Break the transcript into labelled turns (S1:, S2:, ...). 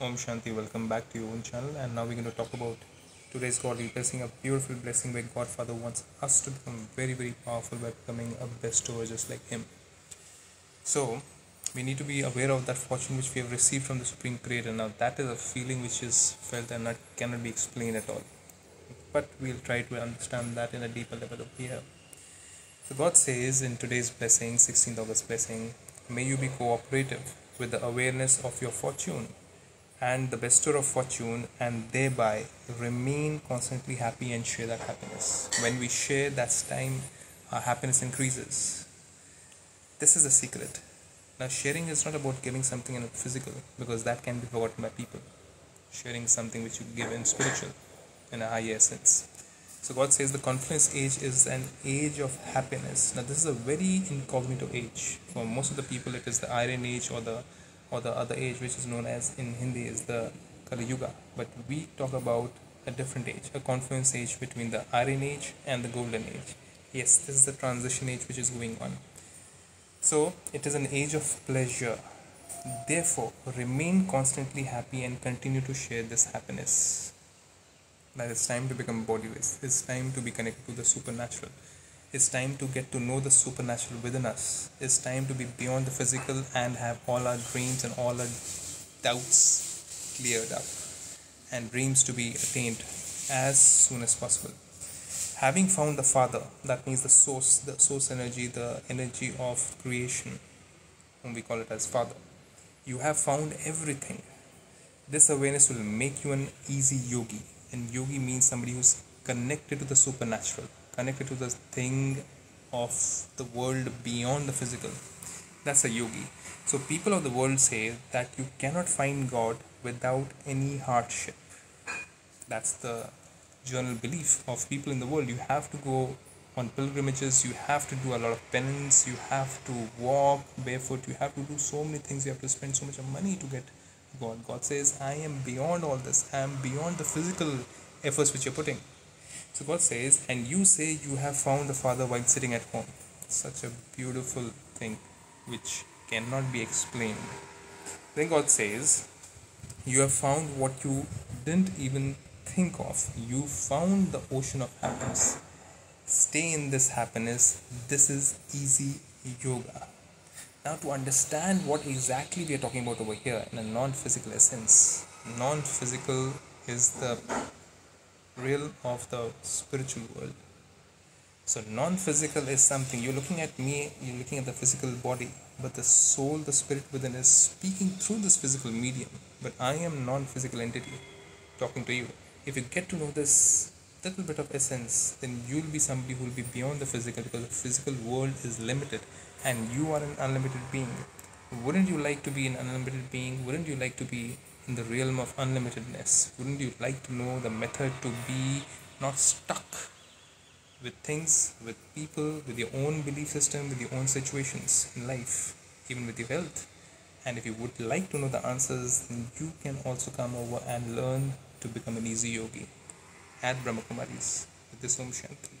S1: Om Shanti, welcome back to your own channel. And now we're going to talk about today's godly blessing, a beautiful blessing where Godfather wants us to become very, very powerful by becoming a bestower just like Him. So, we need to be aware of that fortune which we have received from the Supreme Creator. Now, that is a feeling which is felt and not, cannot be explained at all. But we'll try to understand that in a deeper level of here. So, God says in today's blessing, 16th August blessing, may you be cooperative with the awareness of your fortune and the bestower of fortune and thereby remain constantly happy and share that happiness. When we share that's time our happiness increases. This is a secret. Now sharing is not about giving something in a physical because that can be forgotten by people. Sharing is something which you give in spiritual in a higher sense. so god says the confluence age is an age of happiness. Now this is a very incognito age. For most of the people it is the iron age or the or the other age which is known as in Hindi is the Kali Yuga but we talk about a different age a confluence age between the Iron Age and the Golden Age. Yes this is the transition age which is going on. So it is an age of pleasure. Therefore remain constantly happy and continue to share this happiness. That it's time to become bodiless it's time to be connected to the supernatural it's time to get to know the supernatural within us. It's time to be beyond the physical and have all our dreams and all our doubts cleared up and dreams to be attained as soon as possible. Having found the Father, that means the source, the source energy, the energy of creation, whom we call it as Father. You have found everything. This awareness will make you an easy yogi. And yogi means somebody who's connected to the supernatural connected to the thing of the world beyond the physical. That's a yogi. So, people of the world say that you cannot find God without any hardship. That's the general belief of people in the world. You have to go on pilgrimages, you have to do a lot of penance, you have to walk barefoot, you have to do so many things, you have to spend so much money to get God. God says, I am beyond all this, I am beyond the physical efforts which you're putting. So God says, and you say you have found the Father while sitting at home. Such a beautiful thing which cannot be explained. Then God says, You have found what you didn't even think of. You found the ocean of happiness. Stay in this happiness. This is easy yoga. Now, to understand what exactly we are talking about over here in a non physical essence, non physical is the realm of the spiritual world. So, non physical is something you're looking at me, you're looking at the physical body, but the soul, the spirit within is speaking through this physical medium. But I am non physical entity talking to you. If you get to know this little bit of essence, then you'll be somebody who will be beyond the physical because the physical world is limited and you are an unlimited being. Wouldn't you like to be an unlimited being? Wouldn't you like to be in the realm of unlimitedness? Wouldn't you like to know the method to be not stuck with things, with people, with your own belief system, with your own situations in life, even with your health? And if you would like to know the answers, then you can also come over and learn to become an easy yogi at Brahma Kumaris with this Om Shanti.